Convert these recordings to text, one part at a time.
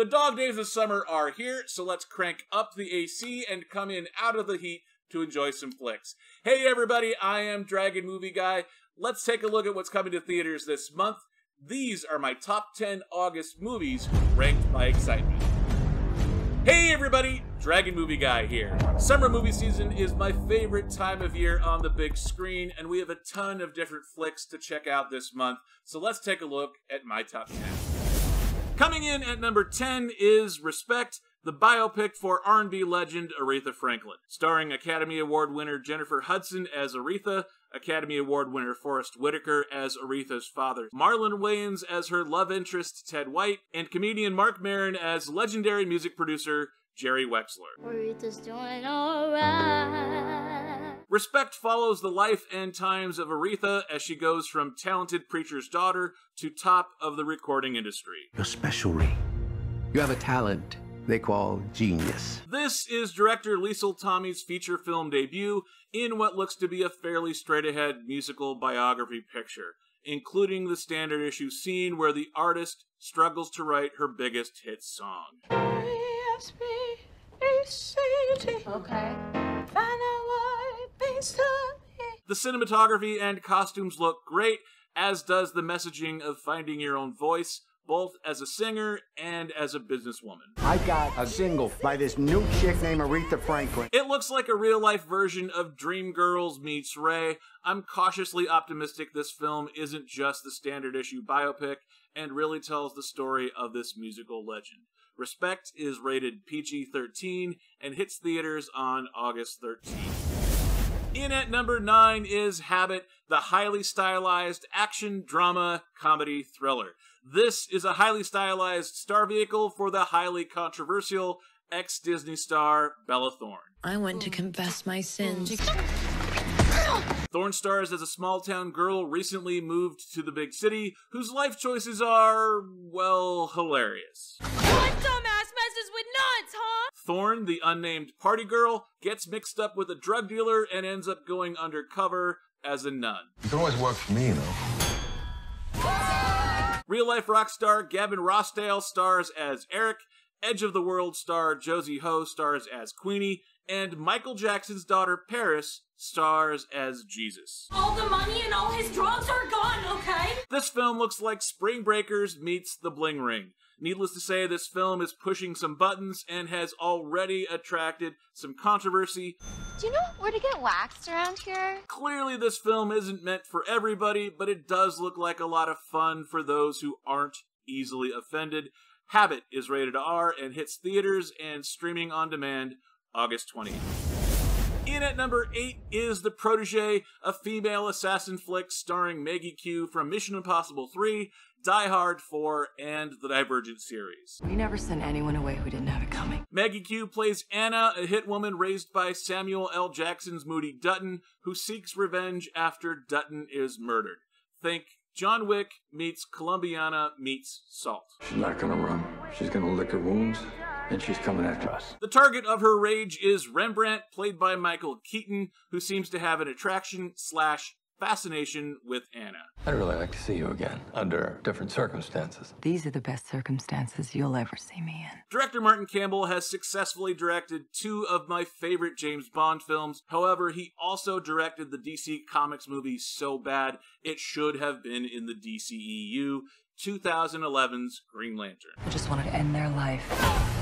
The dog days of summer are here, so let's crank up the AC and come in out of the heat to enjoy some flicks. Hey everybody, I am Dragon Movie Guy. Let's take a look at what's coming to theaters this month. These are my top 10 August movies ranked by excitement. Hey everybody, Dragon Movie Guy here. Summer movie season is my favorite time of year on the big screen, and we have a ton of different flicks to check out this month, so let's take a look at my top 10. Coming in at number 10 is Respect, the biopic for R&B legend Aretha Franklin, starring Academy Award winner Jennifer Hudson as Aretha, Academy Award winner Forest Whitaker as Aretha's father, Marlon Wayans as her love interest Ted White, and comedian Marc Maron as legendary music producer Jerry Wexler. Aretha's doing alright. Respect follows the life and times of Aretha as she goes from talented preacher's daughter to top of the recording industry. You're special, Ree. You have a talent they call genius. This is director Liesl Tommy's feature film debut in what looks to be a fairly straight ahead musical biography picture, including the standard issue scene where the artist struggles to write her biggest hit song. Okay. The cinematography and costumes look great, as does the messaging of finding your own voice, both as a singer and as a businesswoman. I got a single by this new chick named Aretha Franklin. It looks like a real life version of Dreamgirls meets Ray. I'm cautiously optimistic this film isn't just the standard issue biopic and really tells the story of this musical legend. Respect is rated PG 13 and hits theaters on August 13th. In at number 9 is Habit, the highly stylized action drama comedy thriller. This is a highly stylized star vehicle for the highly controversial ex Disney star Bella Thorne. I went to confess my sins. Thorne stars as a small town girl recently moved to the big city whose life choices are, well, hilarious. What dumbass messes with nuts, huh? Thorne, the unnamed party girl, gets mixed up with a drug dealer and ends up going undercover as a nun. You can always work for me, you know. Real life rock star Gavin Rossdale stars as Eric, Edge of the World star Josie Ho stars as Queenie, and Michael Jackson's daughter Paris stars as Jesus. All the money and all his drugs are gone, okay? This film looks like Spring Breakers meets The Bling Ring. Needless to say, this film is pushing some buttons and has already attracted some controversy. Do you know where to get waxed around here? Clearly, this film isn't meant for everybody, but it does look like a lot of fun for those who aren't easily offended. Habit is rated R and hits theaters and streaming on demand August 20th. In at number 8 is The Protege, a female assassin flick starring Maggie Q from Mission Impossible 3, Die Hard 4, and the Divergent series. We never sent anyone away who didn't have it coming. Maggie Q plays Anna, a hit woman raised by Samuel L. Jackson's Moody Dutton, who seeks revenge after Dutton is murdered. Think John Wick meets Columbiana meets Salt. She's not gonna run. She's gonna lick her wounds, and she's coming after us. The target of her rage is Rembrandt, played by Michael Keaton, who seems to have an attraction slash fascination with Anna. I'd really like to see you again, under different circumstances. These are the best circumstances you'll ever see me in. Director Martin Campbell has successfully directed two of my favorite James Bond films. However, he also directed the DC Comics movie So Bad It Should Have Been in the DCEU, 2011's Green Lantern. I just wanted to end their life.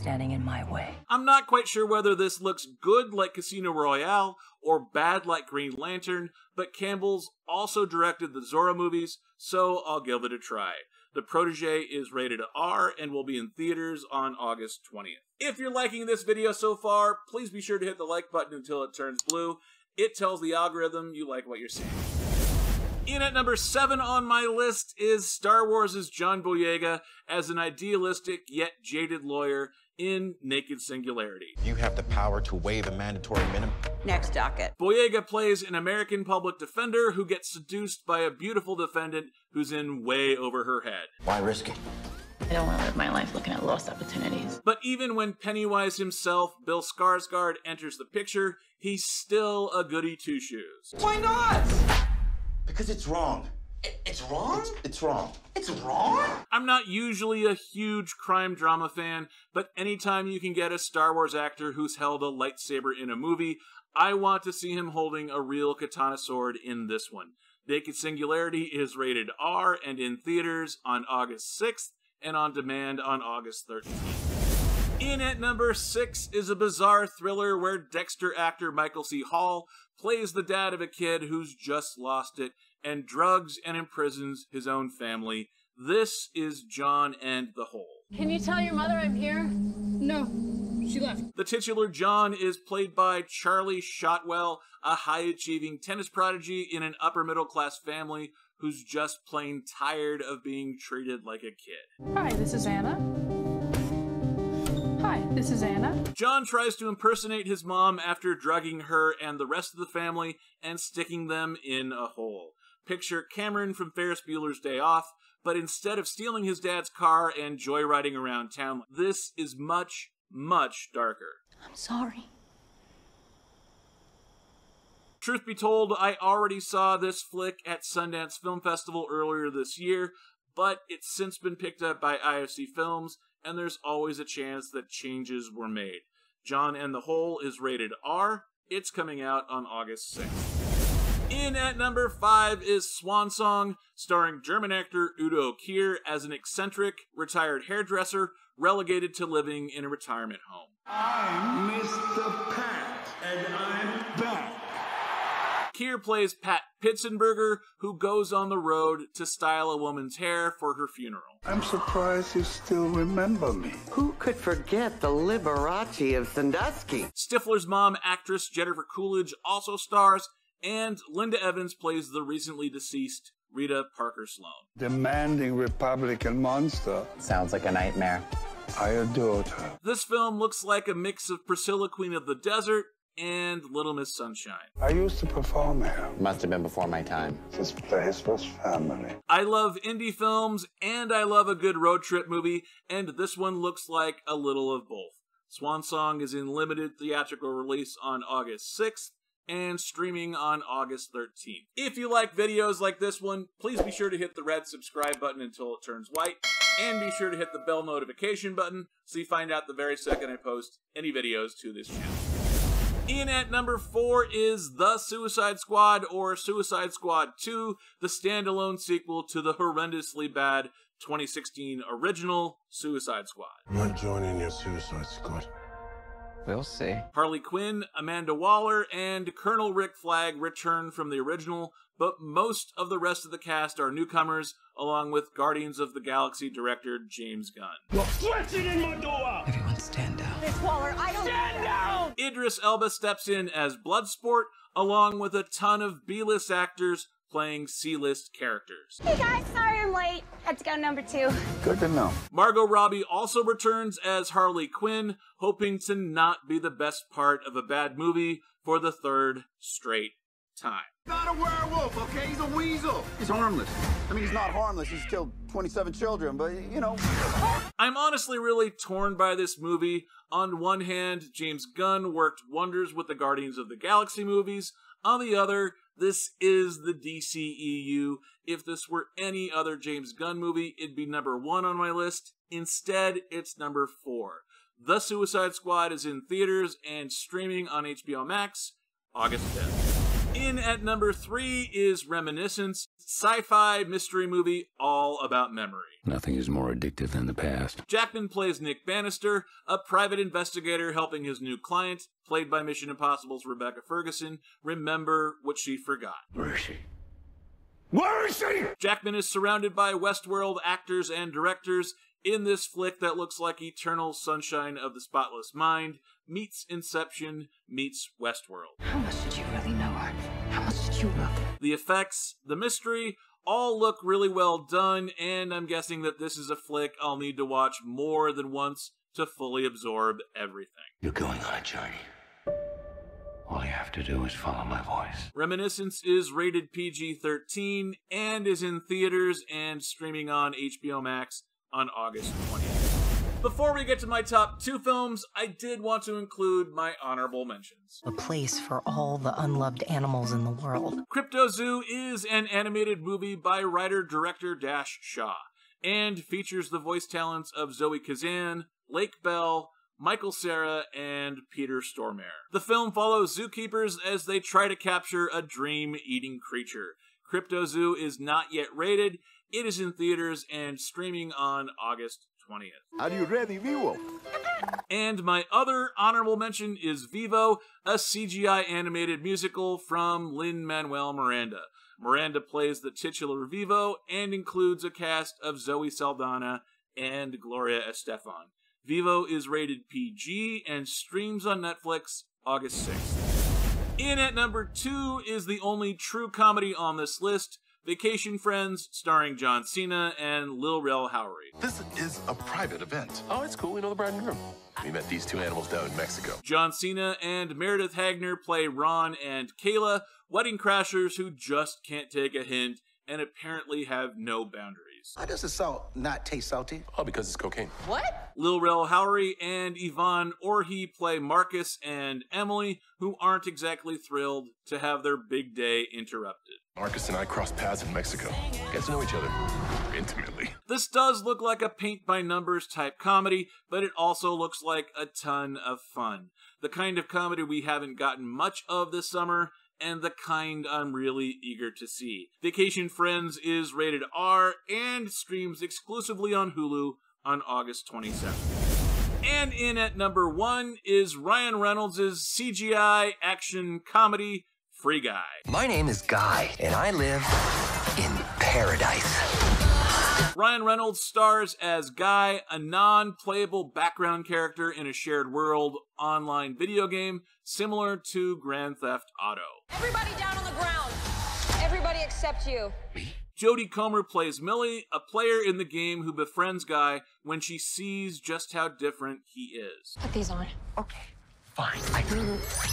Standing in my way. I'm not quite sure whether this looks good like Casino Royale or bad like Green Lantern, but Campbell's also directed the Zorro movies, so I'll give it a try. The Protege is rated R and will be in theaters on August 20th. If you're liking this video so far, please be sure to hit the like button until it turns blue. It tells the algorithm you like what you're seeing. In at number seven on my list is Star Wars' John Boyega as an idealistic yet jaded lawyer in Naked Singularity. You have the power to waive a mandatory minimum. Next docket. Boyega plays an American public defender who gets seduced by a beautiful defendant who's in way over her head. Why risk it? I don't want to live my life looking at lost opportunities. But even when Pennywise himself, Bill Skarsgård, enters the picture, he's still a goody two shoes. Why not? Because it's wrong. It's wrong? It's, it's wrong. It's wrong? I'm not usually a huge crime drama fan, but anytime you can get a Star Wars actor who's held a lightsaber in a movie, I want to see him holding a real katana sword in this one. Naked Singularity is rated R and in theaters on August 6th and on demand on August 13th. In at number 6 is a bizarre thriller where Dexter actor Michael C. Hall plays the dad of a kid who's just lost it and drugs and imprisons his own family. This is John and the Hole. Can you tell your mother I'm here? No, she left. The titular John is played by Charlie Shotwell, a high achieving tennis prodigy in an upper middle class family who's just plain tired of being treated like a kid. Hi, this is Anna. Hi, this is Anna. John tries to impersonate his mom after drugging her and the rest of the family and sticking them in a hole. Picture Cameron from Ferris Bueller's Day Off, but instead of stealing his dad's car and joyriding around town, this is much, much darker. I'm sorry. Truth be told, I already saw this flick at Sundance Film Festival earlier this year, but it's since been picked up by IFC Films, and there's always a chance that changes were made. John and the Hole is rated R. It's coming out on August 6th. In at number 5 is Swan Song, starring German actor Udo Kier as an eccentric, retired hairdresser relegated to living in a retirement home. I'm Mr. Pat, and I'm back. Kier plays Pat Pitsenbarger, who goes on the road to style a woman's hair for her funeral. I'm surprised you still remember me. Who could forget the Liberace of Sandusky? Stifler's mom, actress Jennifer Coolidge, also stars, and Linda Evans plays the recently deceased Rita Parker Sloan. Demanding Republican monster. Sounds like a nightmare. I adored her. This film looks like a mix of Priscilla, Queen of the Desert, and Little Miss Sunshine. I used to perform here. Must have been before my time. This place was family. I love indie films, and I love a good road trip movie, and this one looks like a little of both. Swan Song is in limited theatrical release on August 6th and streaming on August 13th. If you like videos like this one, please be sure to hit the red subscribe button until it turns white, and be sure to hit the bell notification button so you find out the very second I post any videos to this channel. In at number four is The Suicide Squad or Suicide Squad 2, the standalone sequel to the horrendously bad 2016 original Suicide Squad. I'm not joining your Suicide Squad. We'll see. Harley Quinn, Amanda Waller, and Colonel Rick Flag return from the original, but most of the rest of the cast are newcomers, along with Guardians of the Galaxy director James Gunn. You're flexing in my door! Everyone stand down. Miss Waller, I don't Stand down! Idris Elba steps in as Bloodsport, along with a ton of B-list actors playing C-list characters. Hey guys, sorry I'm late. Had to go number two. Good to know. Margot Robbie also returns as Harley Quinn, hoping to not be the best part of a bad movie for the third straight time. Not a werewolf, okay? He's a weasel. He's harmless. I mean, he's not harmless. He's killed 27 children, but, you know. I'm honestly really torn by this movie. On one hand, James Gunn worked wonders with the Guardians of the Galaxy movies. On the other, this is the DCEU. If this were any other James Gunn movie, it'd be number one on my list. Instead, it's number four. The Suicide Squad is in theaters and streaming on HBO Max August 5th. In at number three is Reminiscence, sci-fi mystery movie all about memory. Nothing is more addictive than the past. Jackman plays Nick Bannister, a private investigator helping his new client, played by Mission Impossible's Rebecca Ferguson, remember what she forgot. Where is she? Where is she? Jackman is surrounded by Westworld actors and directors in this flick that looks like Eternal Sunshine of the Spotless Mind meets Inception meets Westworld. You love her? The effects, the mystery, all look really well done, and I'm guessing that this is a flick I'll need to watch more than once to fully absorb everything. You're going on a journey. All you have to do is follow my voice. Reminiscence is rated PG 13 and is in theaters and streaming on HBO Max on August 20th. Before we get to my top two films, I did want to include my honorable mentions. A place for all the unloved animals in the world. Cryptozoo is an animated movie by writer director Dash Shaw and features the voice talents of Zoe Kazan, Lake Bell, Michael Cera, and Peter Stormare. The film follows zookeepers as they try to capture a dream eating creature. Cryptozoo is not yet rated. It is in theaters and streaming on August 20th. Are you ready, Vivo? And my other honorable mention is Vivo, a CGI animated musical from Lin Manuel Miranda. Miranda plays the titular Vivo and includes a cast of Zoe Saldana and Gloria Estefan. Vivo is rated PG and streams on Netflix August 6th. In at number two is the only true comedy on this list, Vacation Friends, starring John Cena and Lil Rel Howery. This is a private event. Oh, it's cool. We know the bride and groom. We met these two animals down in Mexico. John Cena and Meredith Hagner play Ron and Kayla, wedding crashers who just can't take a hint and apparently have no boundaries. Why does the salt not taste salty? Oh, because it's cocaine. What? Lil Rel Howery and Yvonne Orji play Marcus and Emily, who aren't exactly thrilled to have their big day interrupted. Marcus and I crossed paths in Mexico. Get to know each other intimately. This does look like a paint by numbers type comedy, but it also looks like a ton of fun. The kind of comedy we haven't gotten much of this summer, and the kind I'm really eager to see. Vacation Friends is rated R and streams exclusively on Hulu on August 27th. And in at number one is Ryan Reynolds' CGI action comedy Free Guy. My name is Guy, and I live in paradise. Ryan Reynolds stars as Guy, a non playable background character in a shared world online video game similar to Grand Theft Auto. Everybody down on the ground. Everybody except you. Jodie Comer plays Millie, a player in the game who befriends Guy when she sees just how different he is. Put these on. Okay. Fine. I...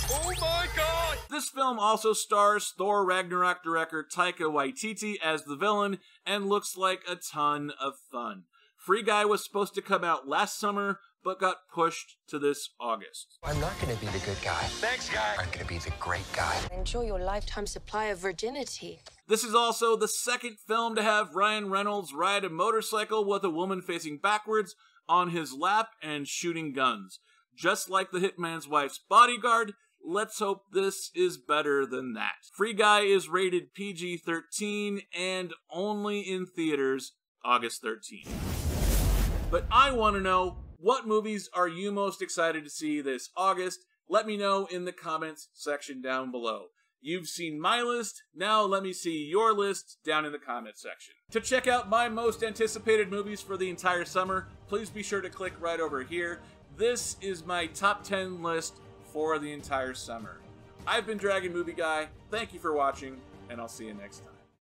Oh my god! This film also stars Thor Ragnarok director Taika Waititi as the villain and looks like a ton of fun. Free Guy was supposed to come out last summer, but got pushed to this August. I'm not going to be the good guy. Thanks, guy. I'm going to be the great guy. Enjoy your lifetime supply of virginity. This is also the second film to have Ryan Reynolds ride a motorcycle with a woman facing backwards on his lap and shooting guns. Just like the hitman's wife's bodyguard, let's hope this is better than that. Free Guy is rated PG 13 and only in theaters August 13th. But I want to know what movies are you most excited to see this August? Let me know in the comments section down below. You've seen my list, now let me see your list down in the comment section. To check out my most anticipated movies for the entire summer, please be sure to click right over here. This is my top 10 list for the entire summer. I've been Dragon Movie Guy, thank you for watching, and I'll see you next time.